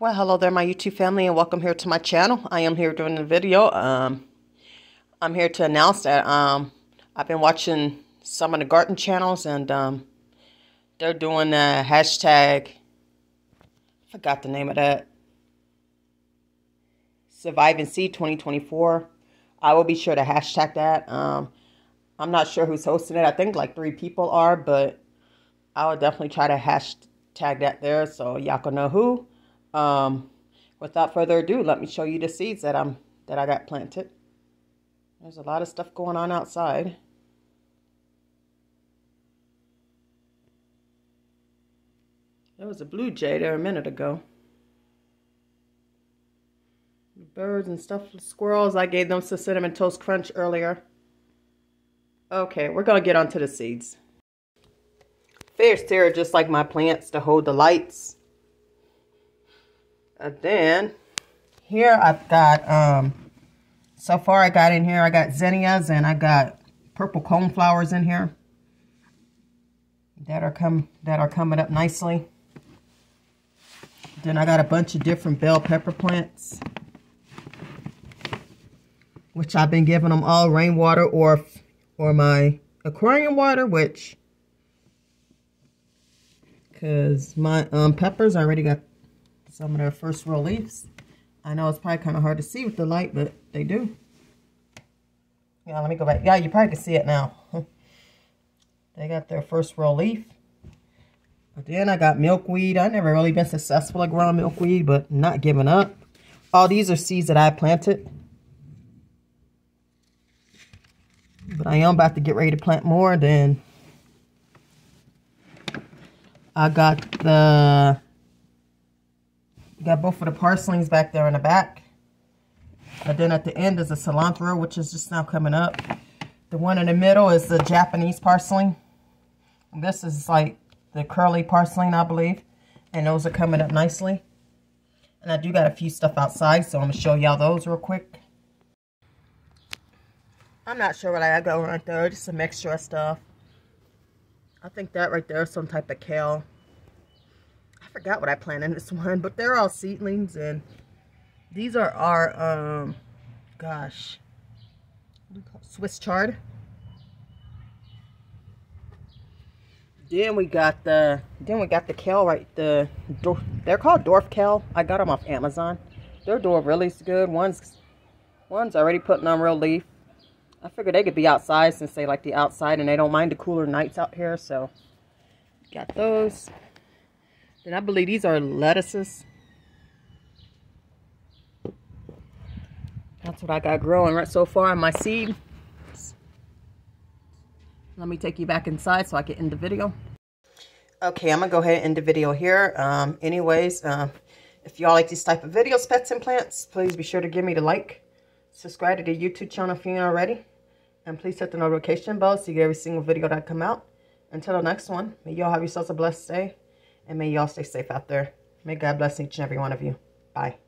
Well, hello there, my YouTube family, and welcome here to my channel. I am here doing a video. Um, I'm here to announce that um, I've been watching some of the garden channels, and um, they're doing a hashtag, I forgot the name of that, Survival Seeds 2024. I will be sure to hashtag that. Um, I'm not sure who's hosting it. I think like three people are, but I will definitely try to hashtag that there so y'all can know who. Um, without further ado, let me show you the seeds that I'm that I got planted. There's a lot of stuff going on outside. There was a blue jay there a minute ago. Birds and stuff, squirrels, I gave them some Cinnamon Toast Crunch earlier. Okay, we're going to get onto the seeds. Fish here just like my plants to hold the lights. And then here I've got, um, so far I got in here, I got zinnias and I got purple cone flowers in here that are come that are coming up nicely. Then I got a bunch of different bell pepper plants, which I've been giving them all rainwater or or my aquarium water, which because my um, peppers I already got some of their first true leaves. I know it's probably kind of hard to see with the light, but they do. Yeah, let me go back. Yeah, you probably can see it now. they got their first true leaf. But then I got milkweed. I never really been successful at growing milkweed, but not giving up. All these are seeds that I planted. But I am about to get ready to plant more. Then I got the Got both of the parslings back there in the back. And then at the end is a cilantro, which is just now coming up. The one in the middle is the Japanese parsley. This is like the curly parsley, I believe. And those are coming up nicely. And I do got a few stuff outside, so I'm going to show y'all those real quick. I'm not sure what I got right there. Just some extra stuff. I think that right there is some type of kale forgot what I planted in this one, but they're all seedlings and these are our, um, gosh, Swiss chard. Then we got the, then we got the kale right, the, they're called dwarf kale. I got them off Amazon. They're doing really good. One's, one's already putting on real leaf. I figured they could be outside since they like the outside and they don't mind the cooler nights out here. So, got those. And I believe these are lettuces. That's what I got growing right so far in my seed. Let me take you back inside so I can end the video. Okay, I'm going to go ahead and end the video here. Um, anyways, uh, if y'all like these type of videos, pets and plants, please be sure to give me the like. Subscribe to the YouTube channel if you are not already. And please hit the notification bell so you get every single video that come out. Until the next one, may y'all have yourselves a blessed day. And may y'all stay safe out there. May God bless each and every one of you. Bye.